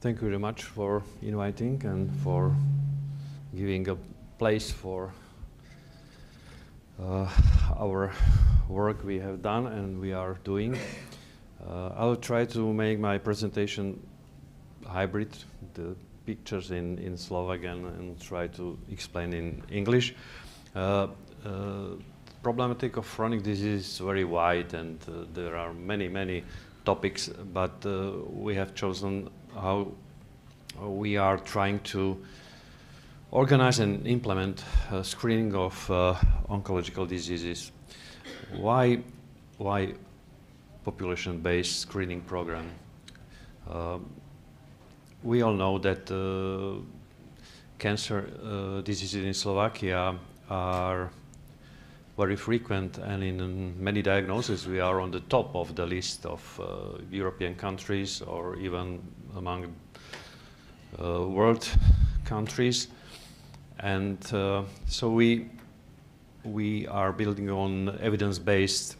Thank you very much for inviting and for giving a place for uh, our work we have done and we are doing. Uh, I'll try to make my presentation hybrid, the pictures in, in Slovak and, and try to explain in English. Uh, uh problematic of chronic disease is very wide and uh, there are many, many topics, but uh, we have chosen how we are trying to organize and implement screening of uh, oncological diseases. Why, why population-based screening program? Uh, we all know that uh, cancer uh, diseases in Slovakia are very frequent and in many diagnoses we are on the top of the list of uh, European countries or even among uh, world countries. And uh, so we, we are building on evidence-based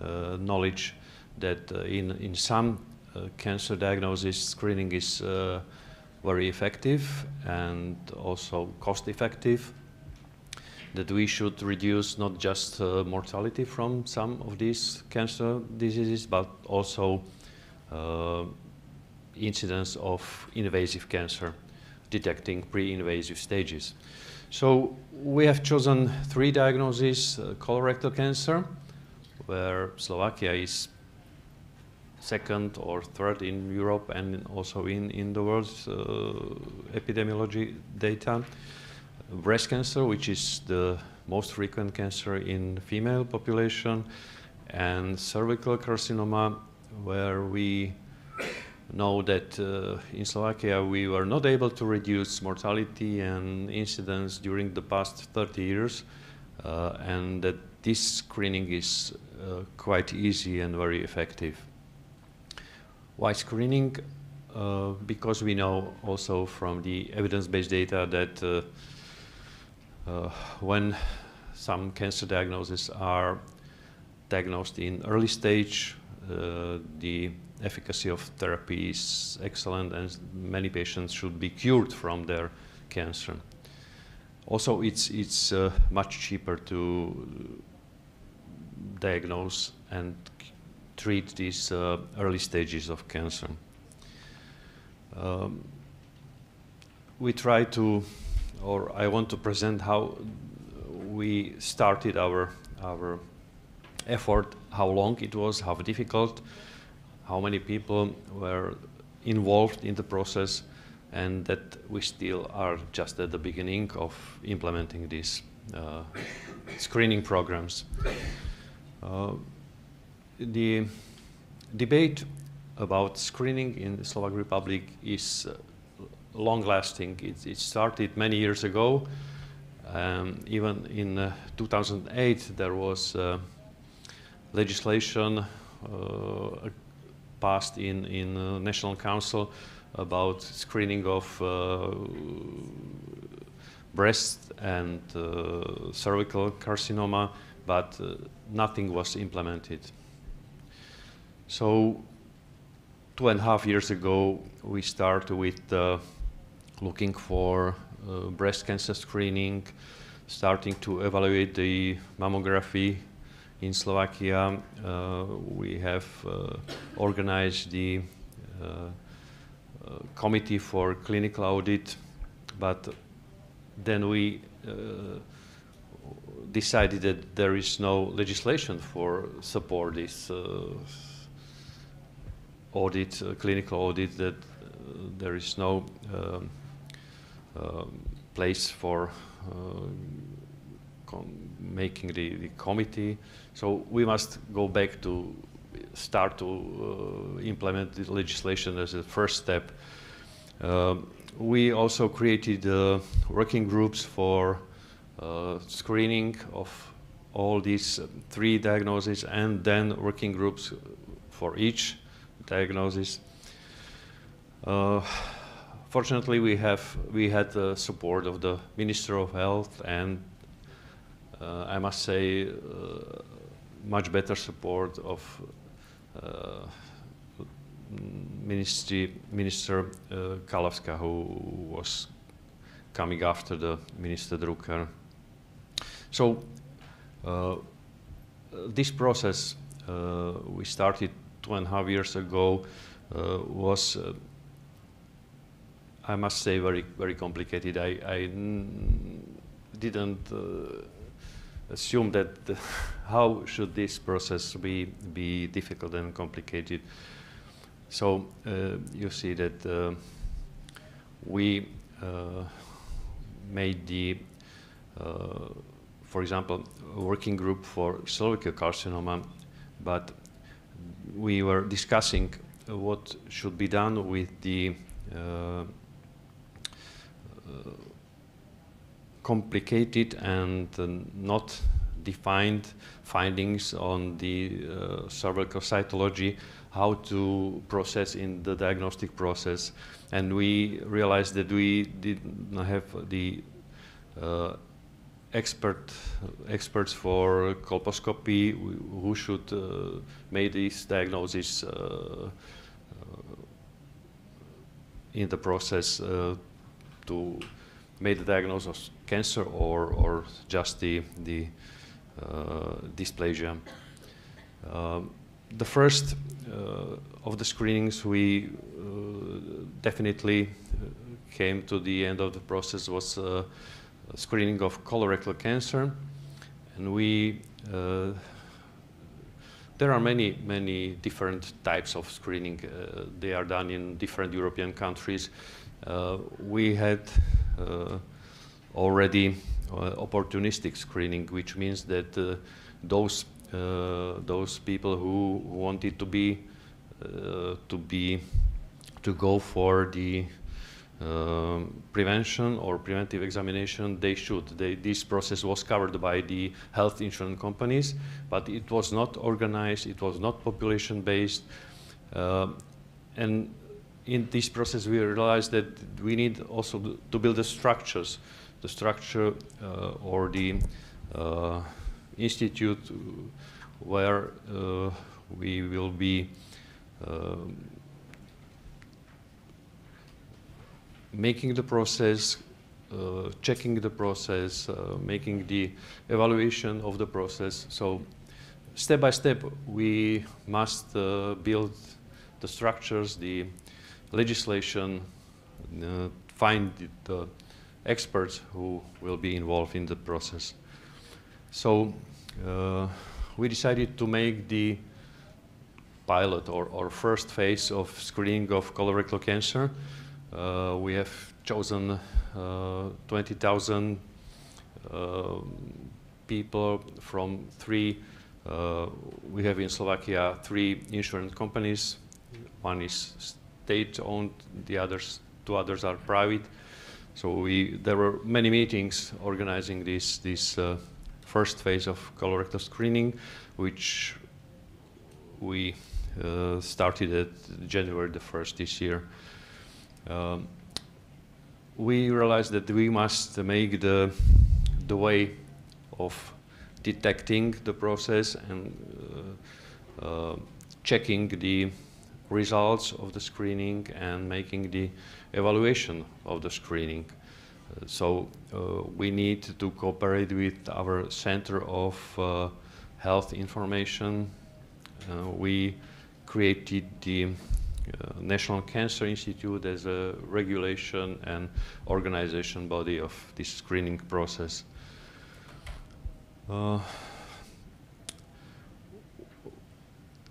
uh, knowledge that in, in some cancer diagnosis screening is very effective and also cost effective that we should reduce not just uh, mortality from some of these cancer diseases, but also uh, incidence of invasive cancer, detecting pre-invasive stages. So we have chosen three diagnoses, uh, colorectal cancer, where Slovakia is second or third in Europe and also in, in the world's uh, epidemiology data. Breast cancer, which is the most frequent cancer in female population, and cervical carcinoma, where we know that uh, in Slovakia we were not able to reduce mortality and incidence during the past 30 years, uh, and that this screening is uh, quite easy and very effective. Why screening? Uh, because we know also from the evidence-based data that uh, uh, when some cancer diagnoses are diagnosed in early stage, the efficacy of therapy is excellent and many patients should be cured from their cancer. Also, it's, it's uh, much cheaper to diagnose and treat these uh, early stages of cancer. Um, we try to, or I want to present how we started our, our effort, how long it was, how difficult, how many people were involved in the process and that we still are just at the beginning of implementing these uh, screening programs. Uh, the debate about screening in the Slovak Republic is uh, long-lasting. It, it, started many years ago. Um, even in uh, 2008, there was uh, legislation uh, passed in, in uh, National Council about screening of uh, breast and uh, cervical carcinoma, but nothing was implemented. So two and a half years ago, we started with uh, looking for uh, breast cancer screening, starting to evaluate the mammography in Slovakia, uh, we have uh, organized the uh, committee for clinical audit, but then we decided that there is no legislation for support this audit, uh, clinical audit, that uh, there is no uh, place for making the, the committee. So we must go back to start to uh, implement the legislation as a first step. Um, we also created uh, working groups for uh, screening of all these three diagnoses and then working groups for each diagnosis. Uh, fortunately, we have we had the support of the Minister of Health and I must say, uh, much better support of uh, ministry minister uh, Kalavska, who was coming after the minister Drucker. So uh, this process uh, we started two and a half years ago uh, was I must say, very very complicated. I, didn't uh, assume that the, how should this process be be difficult and complicated. So uh, you see that uh, we uh, made the, uh, for example, working group for cervical carcinoma, but we were discussing what should be done with the uh, complicated and uh, not defined findings on the uh, cervical cytology, how to process in the diagnostic process. And we realized that we did not have the uh, expert experts for colposcopy who should uh, make this diagnosis uh, uh, in the process to make the diagnosis of cancer or, or just the, the uh, dysplasia. Um, the first uh, of the screenings we uh, definitely came to the end of the process was screening of colorectal cancer. And we uh, there are many, many different types of screening. Uh, they are done in different European countries. Uh, we had uh, already uh, opportunistic screening, which means that those those people who wanted to be to be to go for the um, prevention or preventive examination, they should. They, this process was covered by the health insurance companies, but it was not organized, it was not population-based, uh, and in this process we realized that we need also to build the structures, the structure uh, or the uh, institute where uh, we will be making the process, uh, checking the process, uh, making the evaluation of the process. So step by step, we must uh, build the structures, the legislation, uh, find the experts who will be involved in the process. So uh, we decided to make the pilot or, or first phase of screening of colorectal cancer. Uh, we have chosen uh, 20,000 uh, people from three, uh, we have in Slovakia three insurance companies. One is state-owned, the others, two others are private. So we, there were many meetings organizing this, this uh, first phase of colorectal screening, which we uh, started at January the 1st this year. Um, we realized that we must make the, the way of detecting the process and uh, uh, checking the results of the screening and making the evaluation of the screening. Uh, so uh, we need to cooperate with our Center of uh, Health Information. Uh, we created the uh, National Cancer Institute as a regulation and organization body of this screening process. Uh,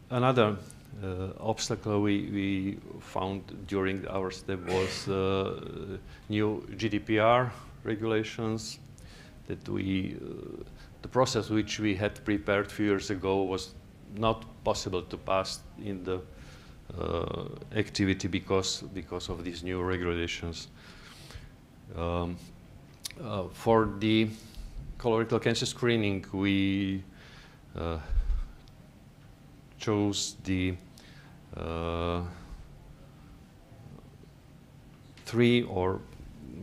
another obstacle we, we found during our step was uh, new GDPR regulations that we, uh, the process which we had prepared few years ago was not possible to pass in the uh, activity because, because of these new regulations. Um, uh, for the colorectal cancer screening, we uh, chose the uh, three or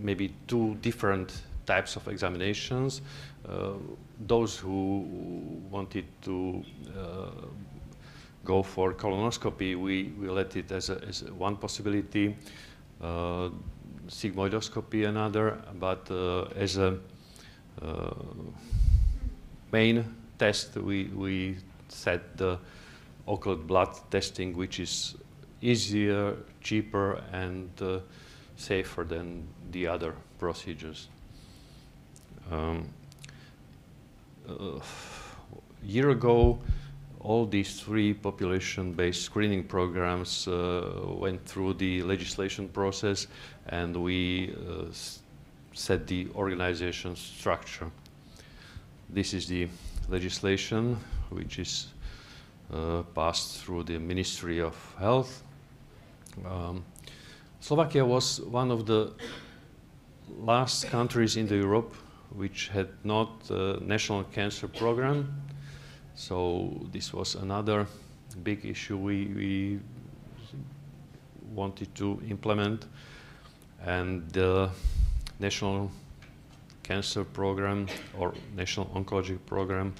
maybe two different types of examinations. Uh, those who wanted to uh, go for colonoscopy, we, we let it as, a, as one possibility, uh, sigmoidoscopy another, but uh, as a uh, main test, we, we set the occult blood testing, which is easier, cheaper, and uh, safer than the other procedures. Um, uh, year ago, all these three population-based screening programs uh, went through the legislation process and we uh, set the organization structure. This is the legislation which is uh, passed through the Ministry of Health. Um, Slovakia was one of the last countries in the Europe which had not a national cancer program. So this was another big issue we, we wanted to implement. And the National Cancer Program or National Oncology Program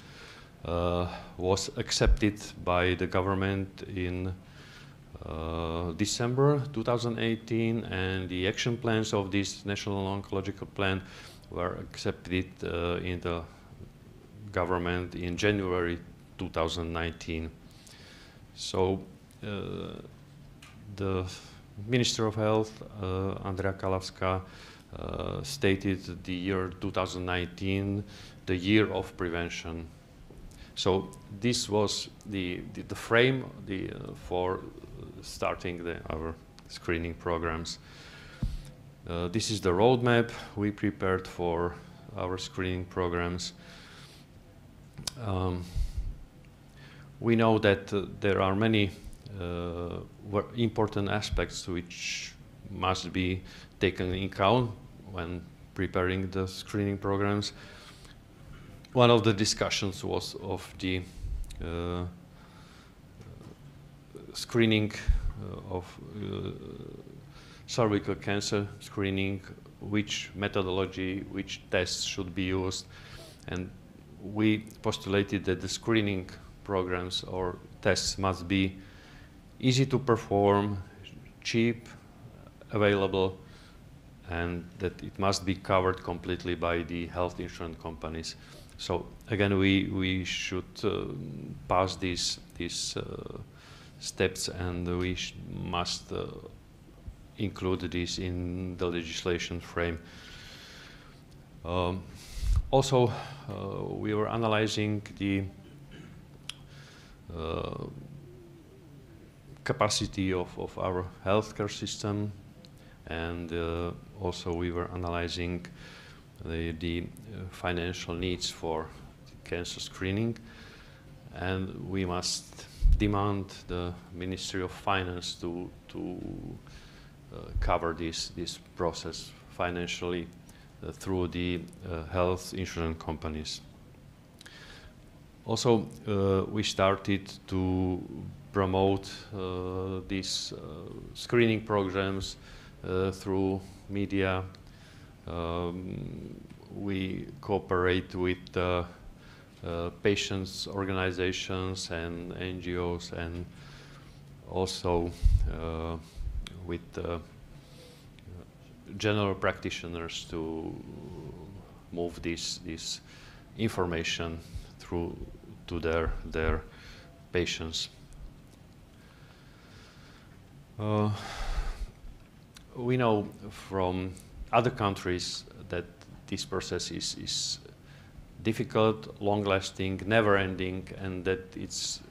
was accepted by the government in uh, December 2018 and the action plans of this National Oncological Plan were accepted uh, in the government in January 2019. So uh, the Minister of Health, uh, Andrea Kalavska, uh, stated the year 2019 the year of prevention. So this was the, the, the frame the, uh, for starting the, our screening programs. Uh, this is the roadmap we prepared for our screening programs. Um, we know that uh, there are many uh, important aspects which must be taken in account when preparing the screening programs. One of the discussions was of the uh, screening uh, of uh, cervical cancer screening, which methodology, which tests should be used. And we postulated that the screening programs or tests must be easy to perform, cheap, available, and that it must be covered completely by the health insurance companies. So again, we, we should uh, pass these, these uh, steps and we must uh, include this in the legislation frame. Um, also, uh, we were analyzing the capacity of, of our healthcare system and uh, also we were analyzing the, the uh, financial needs for cancer screening and we must demand the Ministry of Finance to, to uh, cover this, this process financially uh, through the uh, health insurance companies. Also, we started to promote these screening programs through media. Um, we cooperate with uh, uh, patients organizations and NGOs and also uh, with uh, general practitioners to move this this information through to their their patients. Uh, we know from other countries that this process is, is difficult, long-lasting, never-ending, and that it's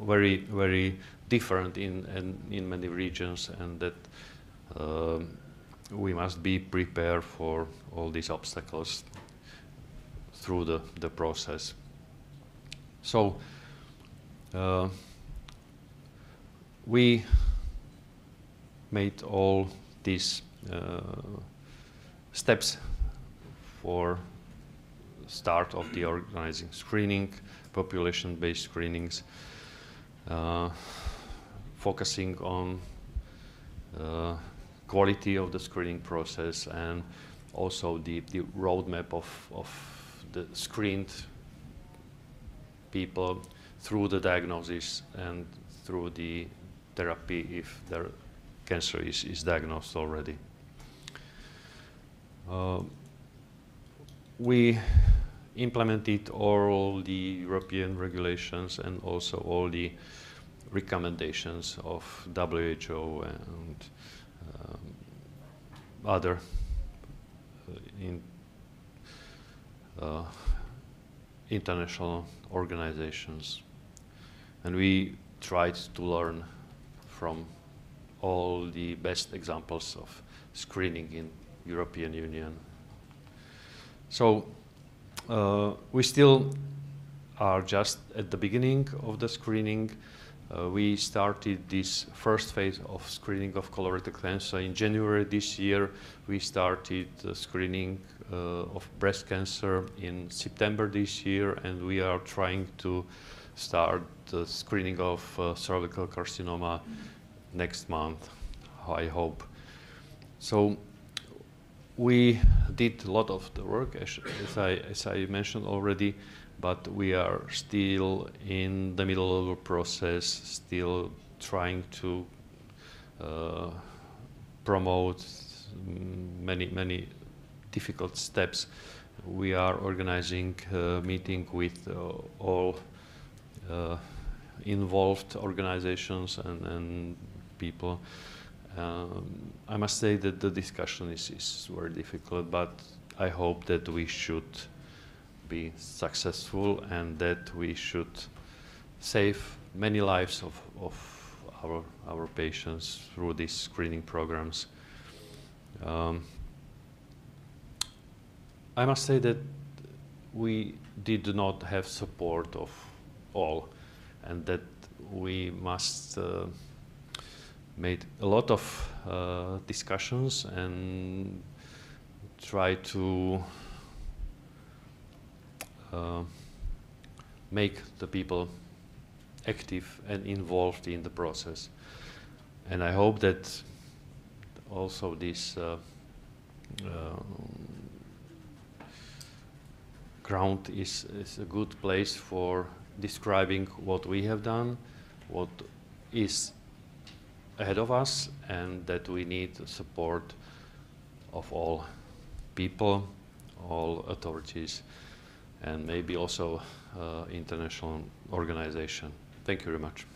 very, very different in, in, in many regions and that uh, we must be prepared for all these obstacles through the, the process. So uh, we made all these steps for start of the organizing screening, population-based screenings, uh, focusing on uh, quality of the screening process and also the, the roadmap of, of the screened people through the diagnosis and through the therapy if their cancer is, is diagnosed already. Uh, we implemented all the European regulations and also all the recommendations of WHO and um, other uh, in, uh, international organizations. And we tried to learn from all the best examples of screening in European Union. So uh, we still are just at the beginning of the screening. Uh, we started this first phase of screening of colorectal cancer in January this year. We started the screening uh, of breast cancer in September this year, and we are trying to start the screening of uh, cervical carcinoma next month, I hope. So we did a lot of the work, as, as, I, as I mentioned already, but we are still in the middle of the process, still trying to uh, promote many, many difficult steps. We are organizing a meeting with uh, all uh, involved organizations and, and people um, I must say that the discussion is, is very difficult, but I hope that we should be successful and that we should save many lives of, of our, our patients through these screening programs. Um, I must say that we did not have support of all and that we must uh, made a lot of uh, discussions and try to uh, make the people active and involved in the process. And I hope that also this uh, uh ground is, is a good place for describing what we have done, what is ahead of us and that we need support of all people, all authorities, and maybe also uh, international organization. Thank you very much.